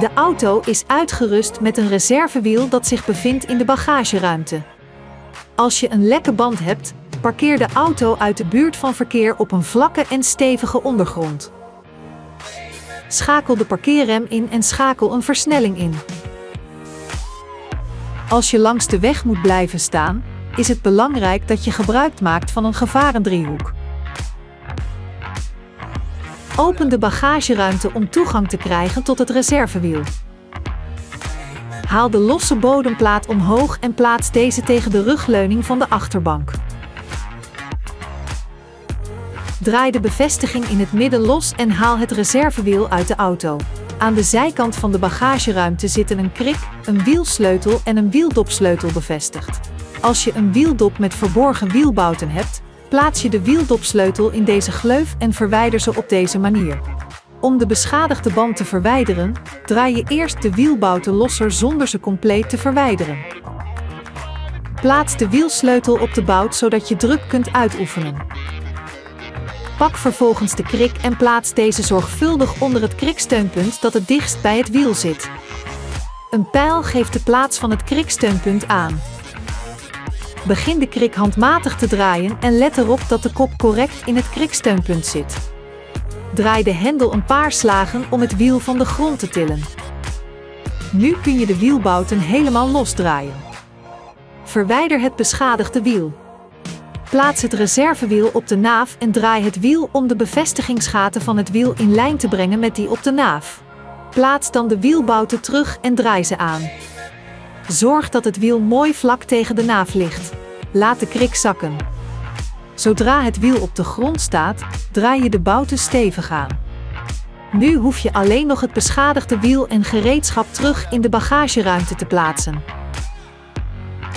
De auto is uitgerust met een reservewiel dat zich bevindt in de bagageruimte. Als je een lekke band hebt, parkeer de auto uit de buurt van verkeer op een vlakke en stevige ondergrond. Schakel de parkeerrem in en schakel een versnelling in. Als je langs de weg moet blijven staan, is het belangrijk dat je gebruik maakt van een gevarendriehoek. Open de bagageruimte om toegang te krijgen tot het reservewiel. Haal de losse bodemplaat omhoog en plaats deze tegen de rugleuning van de achterbank. Draai de bevestiging in het midden los en haal het reservewiel uit de auto. Aan de zijkant van de bagageruimte zitten een krik, een wielsleutel en een wieldopsleutel bevestigd. Als je een wieldop met verborgen wielbouten hebt, plaats je de wieldopsleutel in deze gleuf en verwijder ze op deze manier. Om de beschadigde band te verwijderen, draai je eerst de wielbouten losser zonder ze compleet te verwijderen. Plaats de wielsleutel op de bout zodat je druk kunt uitoefenen. Pak vervolgens de krik en plaats deze zorgvuldig onder het kriksteunpunt dat het dichtst bij het wiel zit. Een pijl geeft de plaats van het kriksteunpunt aan. Begin de krik handmatig te draaien en let erop dat de kop correct in het kriksteunpunt zit. Draai de hendel een paar slagen om het wiel van de grond te tillen. Nu kun je de wielbouten helemaal losdraaien. Verwijder het beschadigde wiel. Plaats het reservewiel op de naaf en draai het wiel om de bevestigingsgaten van het wiel in lijn te brengen met die op de naaf. Plaats dan de wielbouten terug en draai ze aan. Zorg dat het wiel mooi vlak tegen de naaf ligt. Laat de krik zakken. Zodra het wiel op de grond staat, draai je de bouten stevig aan. Nu hoef je alleen nog het beschadigde wiel en gereedschap terug in de bagageruimte te plaatsen.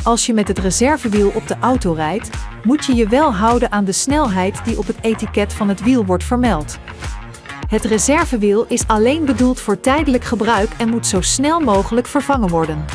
Als je met het reservewiel op de auto rijdt, moet je je wel houden aan de snelheid die op het etiket van het wiel wordt vermeld. Het reservewiel is alleen bedoeld voor tijdelijk gebruik en moet zo snel mogelijk vervangen worden.